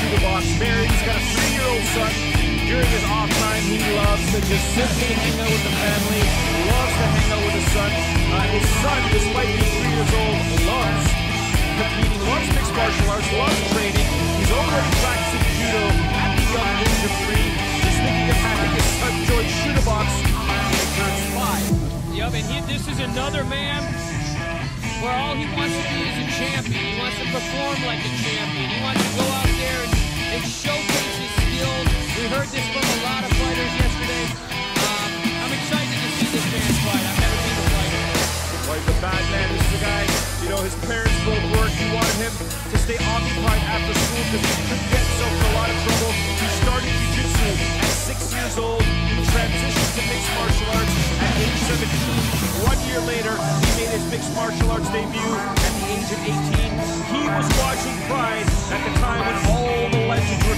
Chute Boxe. Married, he's got a three-year-old son. During his off time, he loves to just simply hang out with the family, loves to hang out with his son. Uh, his son, despite being three years old, loves competing, loves mixed martial arts, loves training. He's already practicing judo at the young age of three. He's thinking of having his son join Chute Boxe when he turns five. Yep, and he, this is another man where all he wants to be is a champion. He wants to perform like a champion. He wants to go out there and, and showcase his skills. We heard this from a lot of fighters yesterday. Um, I'm excited to see this man fight. I've never seen him fight. He's a bad man. Is a guy, you know, his parents both worked. He wanted him to stay occupied after school because he could get himself in a lot of trouble. He started jiu-jitsu at six years old. One year later, he made his mixed martial arts debut at the age of 18. He was watching Pride at the time when all the legends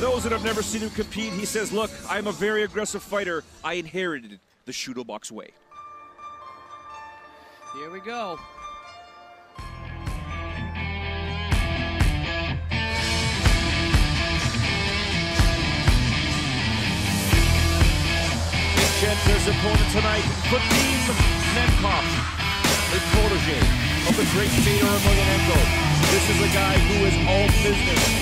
those that have never seen him compete, he says, look, I'm a very aggressive fighter. I inherited the Chute Boxe way. Here we go. Vicente's opponent tonight, Vadim Nemkov, a protege of the great Fedor Emelianenko. This is a guy who is all business.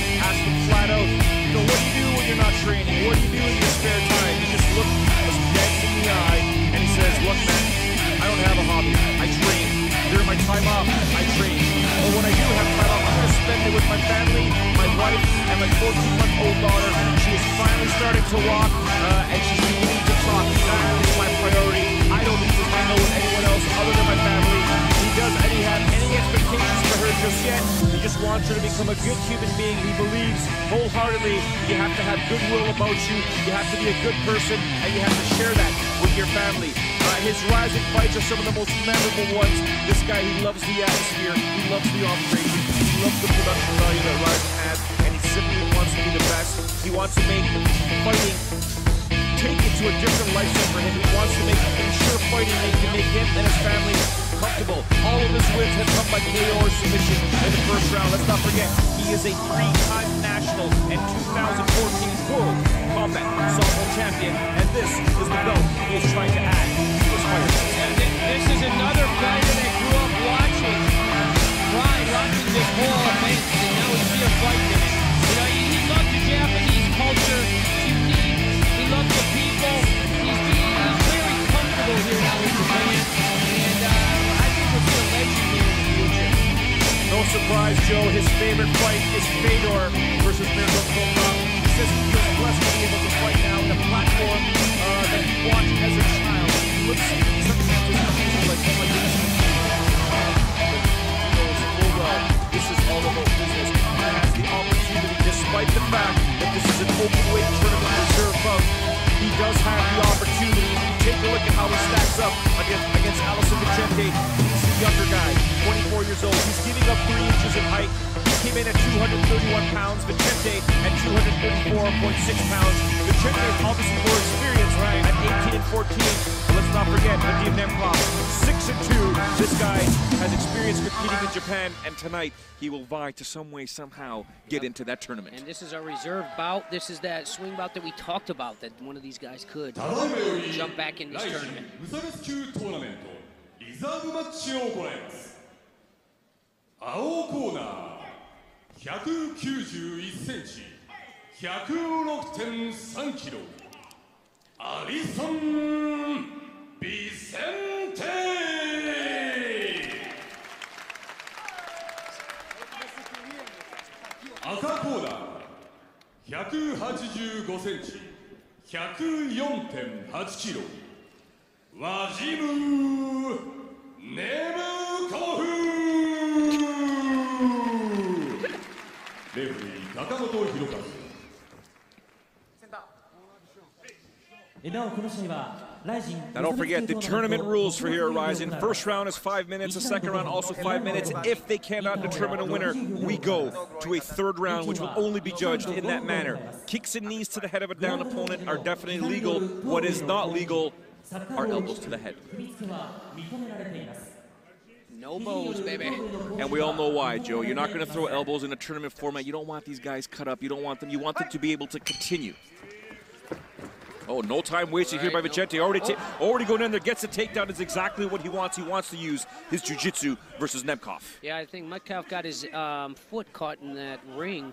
And my 14-month-old daughter. She is finally starting to walk, uh, and she's beginning to talk. That is my priority. I don't need to hang with anyone else other than my family. He doesn't any have any expectations for her just yet. He just wants her to become a good human being. He believes wholeheartedly you have to have goodwill about you. You have to be a good person, and you have to share that with your family. Uh, his Rizin fights are some of the most memorable ones. This guy, he loves the atmosphere. He loves the operation. He loves the production value that Rizin has, simply wants to be the best. He wants to make fighting take it to a different lifestyle for him. He wants to make ensure fighting can make him and his family comfortable. All of his wins have come by KO or submission in the first round. Let's not forget, he is a three-time national and 2014 World Combat Sambo Champion, and this is the belt he is trying to add to his. And this is another surprise, Joe. His favorite fight is Fedor versus Mirko Cro Cop. He says he feels blessed to be able to fight now in a platform uh, that he watched as a child. He looks sometimes his music like, oh. Knows full well this is all about business. He has the opportunity, despite the fact that this is an open weight tournament reserve bout, he does have the opportunity. Take a look at how he stacks up against, against Alison Vicente. 24 years old. He's giving up three inches in height. He came in at 231 pounds. Vicente at 234.6 pounds. Vicente is obviously more experienced right. at 18 and 14. But let's not forget Vadim Nemkov, 6 and 2. This guy has experience competing in Japan, and tonight he will vie to some way, somehow get into that tournament. And this is our reserve bout. This is that swing bout that we talked about that one of these guys could ただいまより jump back in this 来週 tournament. 無差別級トーナメントリザーブマッチを行います 青コーナー191センチ106.3キロ。アリソン・ビセンテ。赤コーナー185センチ104.8キロ。ワジムレフリー中本博和センター don't forget the tournament rules for here. Rizin. First round is five minutes, the second round also five minutes. If they cannot determine a winner, we go to a third round, which will only be judged in that manner. Kicks and knees to the head of a down opponent are definitely legal. What is not legal are elbows to the head. No bows, baby. And we all know why, Joe. You're not going to throw elbows in a tournament format. You don't want these guys cut up. You don't want them. You want them to be able to continue. Oh, no time wasted here by Vicente. Already, already going in there, gets the takedown. Is exactly what he wants. He wants to use his jiu-jitsu versus Nemkov. Yeah, I think Nemkov got his um, foot caught in that ring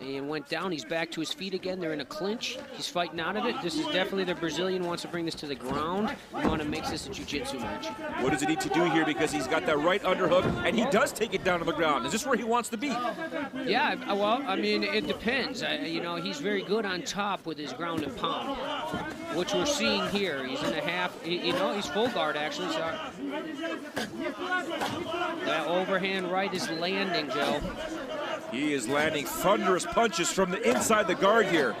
and went down. He's back to his feet again. They're in a clinch. He's fighting out of it. This is definitely the Brazilian wants to bring this to the ground. He want to make this a jiu-jitsu match. What does he need to do here? Because he's got that right underhook, and he does take it down to the ground. Is this where he wants to be? Yeah, well, I mean, it depends. I, you know, he's very good on top with his ground and pound, which we're seeing here. He's in a half, you know, he's full guard actually. So that overhand right is landing, Joe. He is landing thunderous punches from the inside the guard here.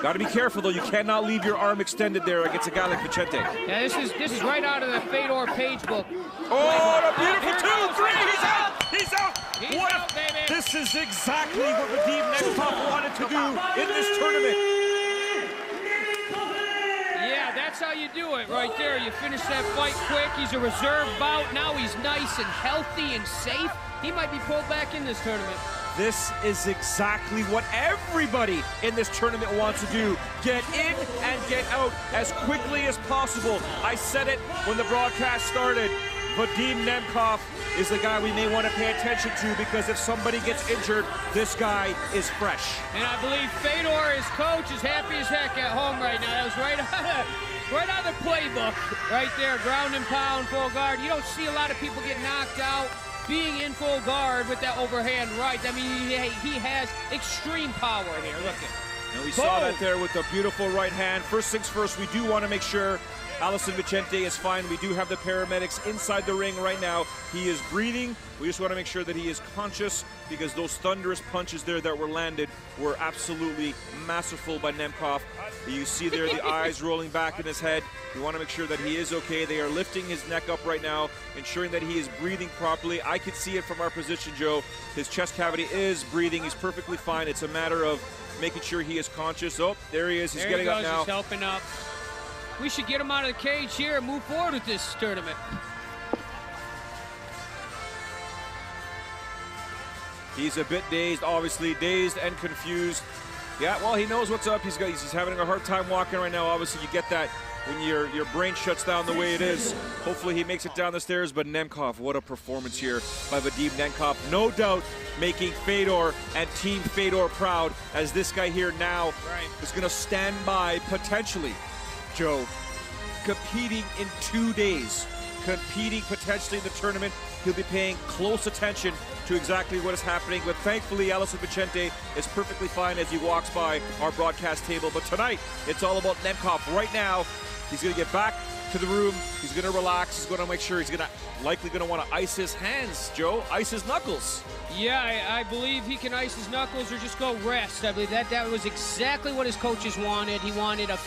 Got to be careful though. You cannot leave your arm extended there against a guy like Vicente. Yeah, this is this is right out of the Fedor page book. Oh, a beautiful two, three. He's out. He's out. He's what out, baby. This is exactly what Vadim Nemkov wanted to do in this tournament. Yeah, that's how you do it right there. You finish that fight quick. He's a reserve bout. Now he's nice and healthy and safe. He might be pulled back in this tournament. This is exactly what everybody in this tournament wants to do. Get in and get out as quickly as possible. I said it when the broadcast started. Vadim Nemkov is the guy we may want to pay attention to because if somebody gets injured, this guy is fresh. And I believe Fedor, his coach, is happy as heck at home right now. That was right out of, right out of the playbook. Right there, ground and pound, full guard. You don't see a lot of people get knocked out being in full guard with that overhand right. I mean, he, he has extreme power here. Look at And we saw Boom. that there with the beautiful right hand. First things first, we do want to make sure Alison Vicente is fine. We do have the paramedics inside the ring right now. He is breathing. We just want to make sure that he is conscious because those thunderous punches there that were landed were absolutely masterful by Nemkov. You see there the eyes rolling back in his head. We want to make sure that he is okay. They are lifting his neck up right now, ensuring that he is breathing properly. I can see it from our position, Joe. His chest cavity is breathing. He's perfectly fine. It's a matter of making sure he is conscious. Oh, there he is. He's there getting he up now. He's helping up. We should get him out of the cage here and move forward with this tournament. He's a bit dazed, obviously dazed and confused. Yeah, well, he knows what's up. He's got, he's having a hard time walking right now. Obviously, you get that when your your brain shuts down the way it is. Hopefully, he makes it down the stairs. But Nemkov, what a performance here by Vadim Nemkov. No doubt making Fedor and Team Fedor proud as this guy here now Right. is going to stand by potentially, Joe, competing in two days, competing potentially in the tournament. He'll be paying close attention to exactly what is happening. But thankfully, Alison Vicente is perfectly fine as he walks by our broadcast table. But tonight, it's all about Nemkov. Right now, he's going to get back to the room. He's going to relax. He's going to make sure he's going to likely going to want to ice his hands, Joe, ice his knuckles. Yeah, I, I believe he can ice his knuckles or just go rest. I believe that that was exactly what his coaches wanted. He wanted a